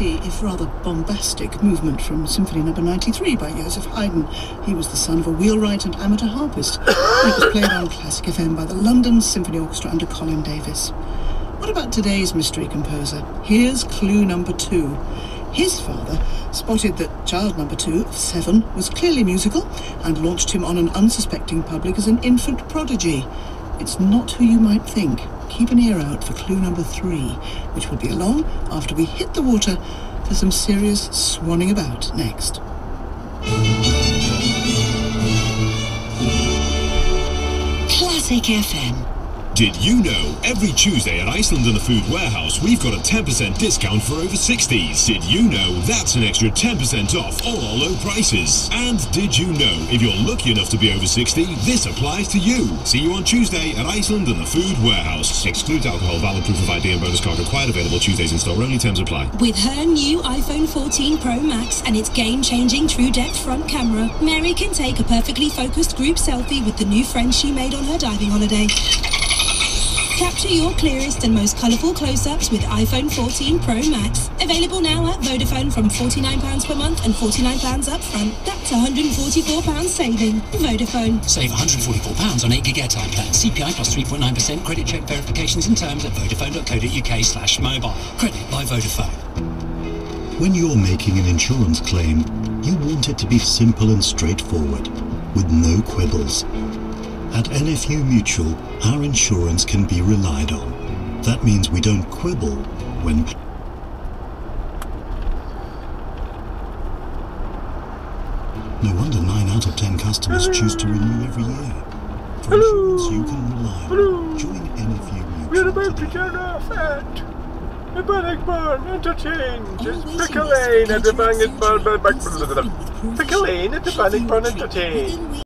of rather bombastic movement from Symphony Number 93 by Joseph Haydn. He was the son of a wheelwright and amateur harpist. it was played on Classic FM by the London Symphony Orchestra under Colin Davis. What about today's mystery composer? Here's clue number two. His father spotted that child number two seven was clearly musical and launched him on an unsuspecting public as an infant prodigy. It's not who you might think. Keep an ear out for clue number three, which will be along after we hit the water for some serious swanning about next. Classic FM. Did you know every Tuesday at Iceland and the Food Warehouse we've got a 10% discount for over 60s? Did you know that's an extra 10% off all our low prices? And did you know if you're lucky enough to be over 60, this applies to you? See you on Tuesday at Iceland and the Food Warehouse. Excludes alcohol, valid proof of ID and bonus card required. Available Tuesdays in store. Only terms apply. With her new iPhone 14 Pro Max and its game-changing true depth front camera, Mary can take a perfectly focused group selfie with the new friends she made on her diving holiday. Capture your clearest and most colourful close-ups with iPhone 14 Pro Max. Available now at Vodafone from £49 per month and £49 up front. That's £144 saving. Vodafone. Save £144 on 8 gig airtime plan. CPI plus 3.9% credit check verifications and terms at vodafone.co.uk slash mobile. Credit by Vodafone. When you're making an insurance claim, you want it to be simple and straightforward, with no quibbles. At NFU Mutual, our insurance can be relied on. That means we don't quibble when... No wonder 9 out of 10 customers choose to renew every year. For insurance you can rely on, join NFU We're Mutual about to turn off at the Bannockburn Interchange. Always Pickle Lane at the Bannockburn... Surgery. Pickle Lane at the Bannockburn Interchange.